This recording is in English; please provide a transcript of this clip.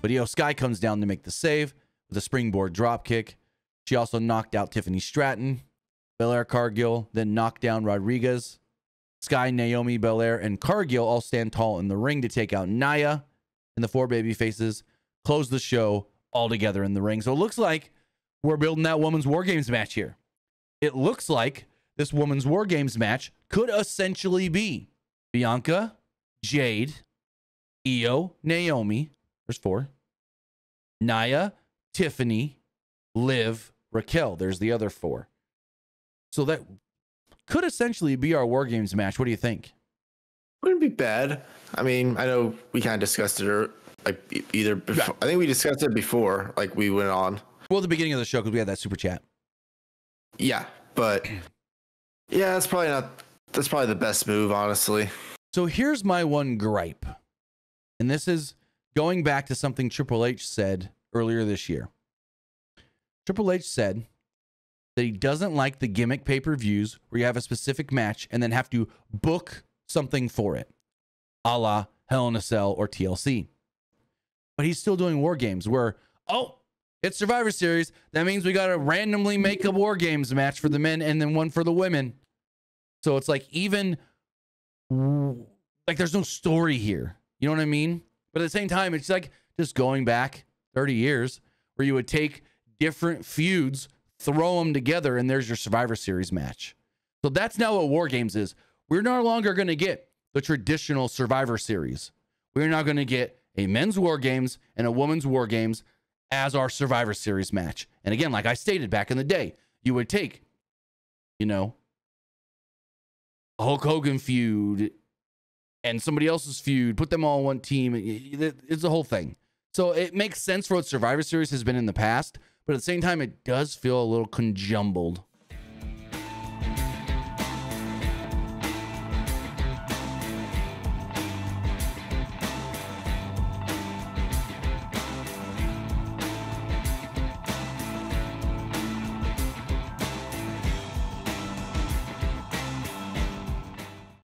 But Iyo Sky comes down to make the save with a springboard drop kick. She also knocked out Tiffany Stratton, Belair Cargill, then knocked down Rodriguez. Sky, Naomi, Belair, and Cargill all stand tall in the ring to take out Nia and the four baby faces. Close the show all together in the ring. So it looks like we're building that women's War Games match here. It looks like this women's War Games match could essentially be Bianca, Jade, Iyo, Naomi. There's four. Nia, Tiffany, Liv, Raquel. There's the other four. So that could essentially be our War Games match. What do you think? Wouldn't be bad. I mean, I know we kind of discussed it, or like e- either. Before, I think we discussed it before, like we went on. Well, the beginning of the show, because we had that super chat. Yeah, but yeah, that's probably not. That's probably the best move, honestly. So here's my one gripe. And this is going back to something Triple H said earlier this year. Triple H said that he doesn't like the gimmick pay per views where you have a specific match and then have to book something for it, a la Hell in a Cell or TLC. But he's still doing war games where, oh, it's Survivor Series. That means we got to randomly make a war games match for the men and then one for the women. So it's like even like there's no story here. You know what I mean? But at the same time, it's like just going back 30 years where you would take different feuds, throw them together, and there's your Survivor Series match. So that's now what War Games is. We're no longer going to get the traditional Survivor Series. We're now going to get a men's War Games and a women's War Games as our Survivor Series match. And again, like I stated back in the day, you would take, you know, a Hulk Hogan feud and somebody else's feud, put them all on one team. It's a whole thing. So it makes sense for what Survivor Series has been in the past, but at the same time, it does feel a little conjumbled.